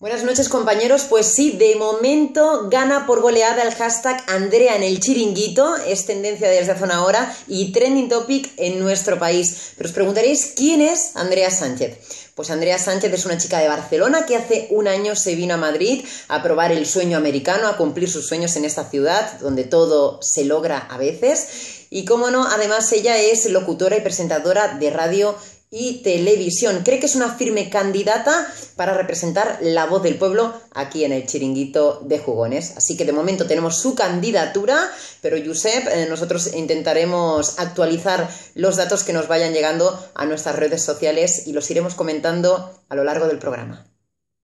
Buenas noches compañeros, pues sí, de momento gana por goleada el hashtag Andrea en el chiringuito, es tendencia desde hace una hora y trending topic en nuestro país. Pero os preguntaréis, ¿quién es Andrea Sánchez? Pues Andrea Sánchez es una chica de Barcelona que hace un año se vino a Madrid a probar el sueño americano, a cumplir sus sueños en esta ciudad donde todo se logra a veces. Y cómo no, además ella es locutora y presentadora de radio y televisión. Cree que es una firme candidata para representar la voz del pueblo aquí en el chiringuito de jugones. Así que de momento tenemos su candidatura, pero Josep, eh, nosotros intentaremos actualizar los datos que nos vayan llegando a nuestras redes sociales y los iremos comentando a lo largo del programa.